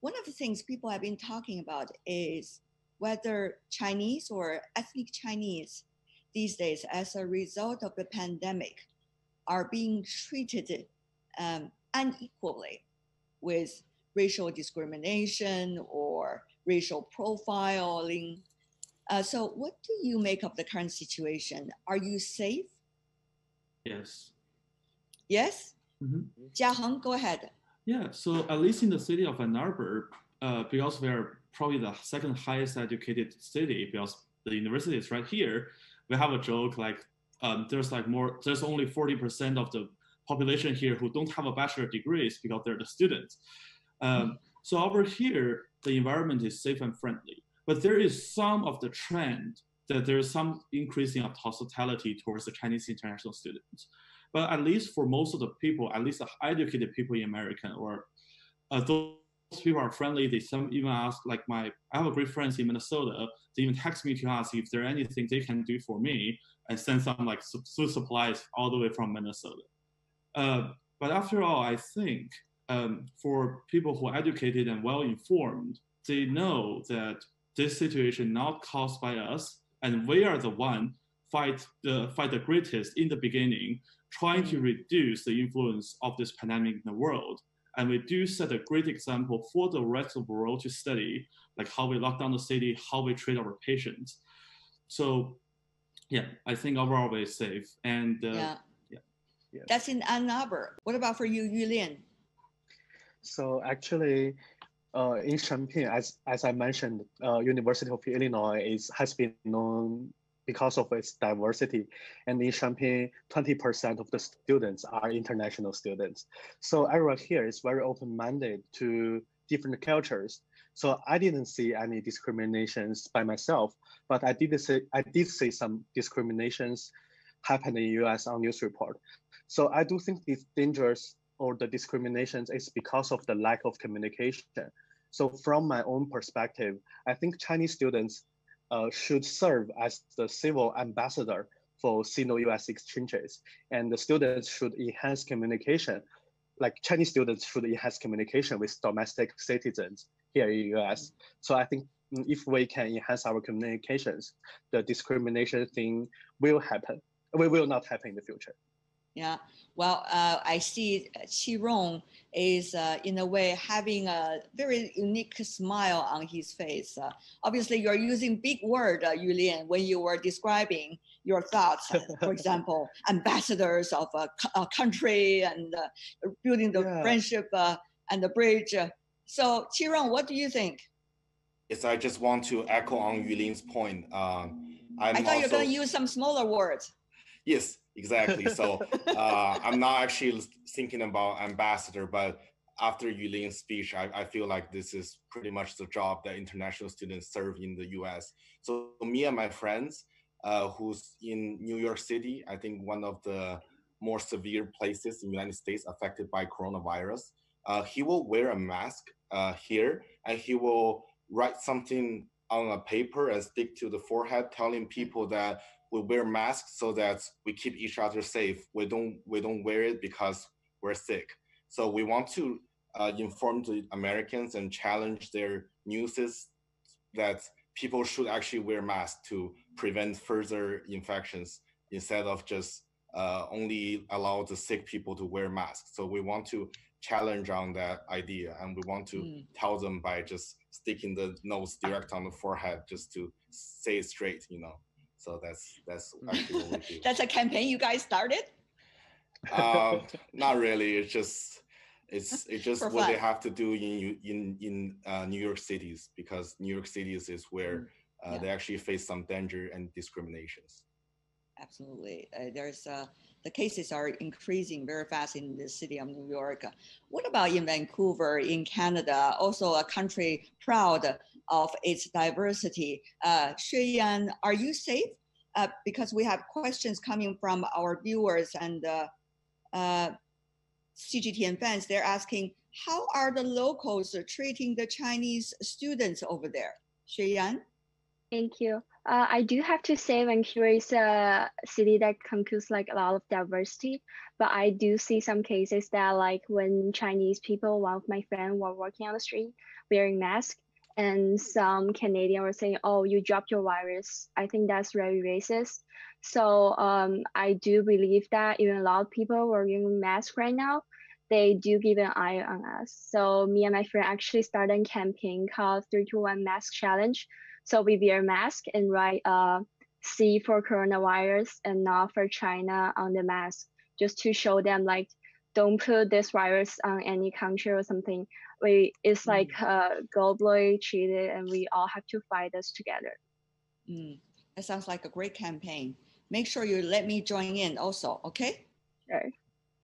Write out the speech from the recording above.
one of the things people have been talking about is whether Chinese or ethnic Chinese these days, as a result of the pandemic, are being treated um, unequally with racial discrimination or racial profiling. Uh, so, what do you make of the current situation? Are you safe? Yes. Yes? Jiaheng, go ahead. Yeah, so at least in the city of Ann Arbor, uh, because we are probably the second highest educated city, because the university is right here, we have a joke like um, there's like more, there's only 40% of the population here who don't have a bachelor degrees because they're the students. Um, so over here, the environment is safe and friendly, but there is some of the trend that there's some increasing of hostility towards the Chinese international students. But at least for most of the people, at least the educated people in America or uh, those people are friendly. They some even ask like my I have a great friends in Minnesota. They even text me to ask if there anything they can do for me and send some like food supplies all the way from Minnesota. Uh, but after all, I think um, for people who are educated and well informed, they know that this situation not caused by us, and we are the one fight the fight the greatest in the beginning, trying to reduce the influence of this pandemic in the world. And we do set a great example for the rest of the world to study, like how we lock down the city, how we treat our patients. So, yeah, I think overall we're safe. And uh, yeah. yeah. Yeah. That's in Ann Arbor. What about for you, Yulian? So actually, uh, in Champaign, as as I mentioned, uh, University of Illinois is has been known because of its diversity, and in Champaign, 20% of the students are international students. So everyone here is very open-minded to different cultures. So I didn't see any discriminations by myself, but I did see I did see some discriminations happen in US on news report. So I do think these dangers or the discriminations is because of the lack of communication. So from my own perspective, I think Chinese students Uh, should serve as the civil ambassador for Sino-US exchanges, and the students should enhance communication. Like Chinese students should enhance communication with domestic citizens here in US. So I think if we can enhance our communications, the discrimination thing will happen. We will not happen in the future. Yeah. Well, uh, I see Qi Rong is uh, in a way having a very unique smile on his face. Uh, obviously, you're using big word, uh, Yulian, when you were describing your thoughts. For example, ambassadors of a, a country and uh, building the Yeah. friendship uh, and the bridge. So, Qi Rong, what do you think? Yes, I just want to echo on Yulin's point. Um, I'm I thought you were going to use some smaller words. Yes, exactly. So uh, I'm not actually thinking about ambassador, but after Yulin's speech, I, I feel like this is pretty much the job that international students serve in the US. So me and my friends, uh, who's in New York City, I think one of the more severe places in the United States affected by coronavirus, uh, he will wear a mask uh, here and he will write something on a paper and stick to the forehead, telling people that we wear masks so that we keep each other safe. We don't we don't wear it because we're sick. So we want to uh, inform the Americans and challenge their newses that people should actually wear masks to prevent further infections instead of just uh, only allow the sick people to wear masks. So we want to challenge on that idea and we want to Mm. tell them by just sticking the nose direct on the forehead just to say it straight, you know. So that's that's actually what we do. That's a campaign you guys started? um, not really. It's just it's it's just what they have to do in in in uh, New York cities because New York cities is where uh, Yeah. they actually face some danger and discriminations. Absolutely. Uh, there's uh, the cases are increasing very fast in the city of New York. What about in Vancouver, in Canada, also a country proud of its diversity? Uh, are you safe? Uh, because we have questions coming from our viewers and uh, uh, CGTN fans. They're asking, how are the locals treating the Chinese students over there? Xue Yan? Thank you. Uh, I do have to say Vancouver is a city that contains like a lot of diversity, but I do see some cases that like when Chinese people, one of my friends were walking on the street wearing mask, and some Canadian were saying, "Oh, you dropped your virus." I think that's very racist. So um, I do believe that even a lot of people wearing mask right now, they do give an eye on us. So me and my friend actually started a campaign called 321 Mask Challenge so we wear mask and write uh, C for coronavirus and not for China on the mask, just to show them like, don't put this virus on any country or something. We it's like Mm. uh, globally treated, and we all have to fight this together. Mm, that sounds like a great campaign. Make sure you let me join in also, okay? Sure.